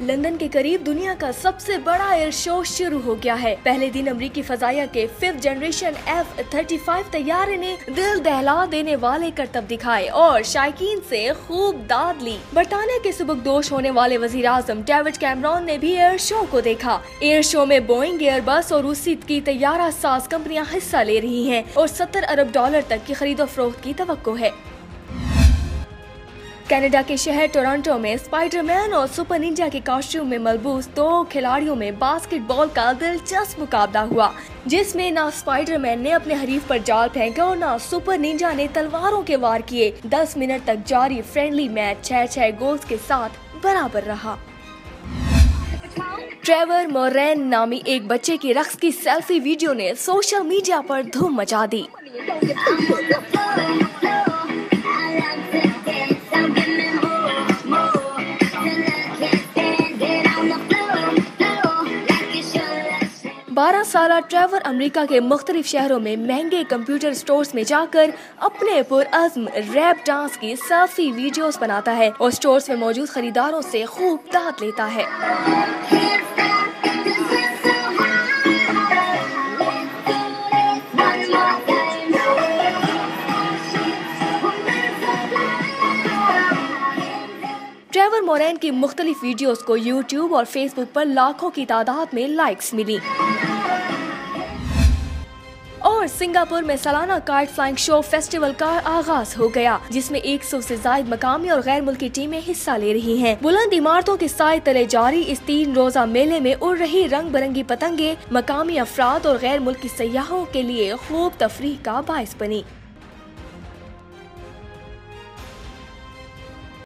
London کے قریب دنیا کا سب سے بڑا ایئر شو شروع ہو گیا ہے۔ پہلے دن امریکی فضائیہ کے fifth generation F thirty five طیارے نے دل دہلا دینے والے کرتب دکھائے اور شائقین سے خوب داد لی۔ برطانیہ کے سبک دوش ہونے والے وزیر اعظم ڈیوڈ کیمرون نے بھی ایئر شو کو دیکھا۔ ایئر شو میں بوئنگ ایئر بس اور روسی کی طیارہ ساز کمپنیاں حصہ لے رہی ہیں اور ستر ارب ڈالر تک کی خرید و فروخت کی توقع ہے۔ کینیڈا کے شہر ٹورانٹو میں اسپائڈر مین اور سپر نینجا کے کاسٹیوم میں ملبوس دو کھلاڑیوں میں باسکٹ بال کا دلچسپ مقابلہ ہوا، جس میں نہ اسپائڈر مین نے اپنے حریف پر جال پھینکا اور نہ سپر نینجا نے تلواروں کے وار کیے۔ دس منٹ تک جاری فرینڈلی میچ چھ چھ گولز کے ساتھ برابر رہا۔ ٹریور مورین نامی ایک بچے کی رقص کی سیلفی ویڈیو نے سوشل میڈیا پر دھوم مچا دی۔ بارہ سالہ ٹریور امریکہ کے مختلف شہروں میں مہنگے کمپیوٹر سٹورز میں جا کر اپنے پرعزم ریپ ڈانس کی سیلفی ویڈیوز بناتا ہے اور سٹورز میں موجود خریداروں سے خوب داد لیتا ہے۔ ٹریور مورین کی مختلف ویڈیوز کو یوٹیوب اور فیس بک پر لاکھوں کی تعداد میں لائکس ملی۔ اور سنگاپور میں سالانہ کارڈ فلائنگ شو فیسٹیول کا آغاز ہو گیا، جس میں ایک سو سے زائد مقامی اور غیر ملکی ٹیمیں حصہ لے رہی ہیں۔ بلند عمارتوں کے سائے تلے جاری، اس تین روزہ میلے میں اڑ رہی رنگ برنگی پتنگیں مقامی افراد اور غیر ملکی سیاحوں کے لیے خوب تفریح کا باعث بنی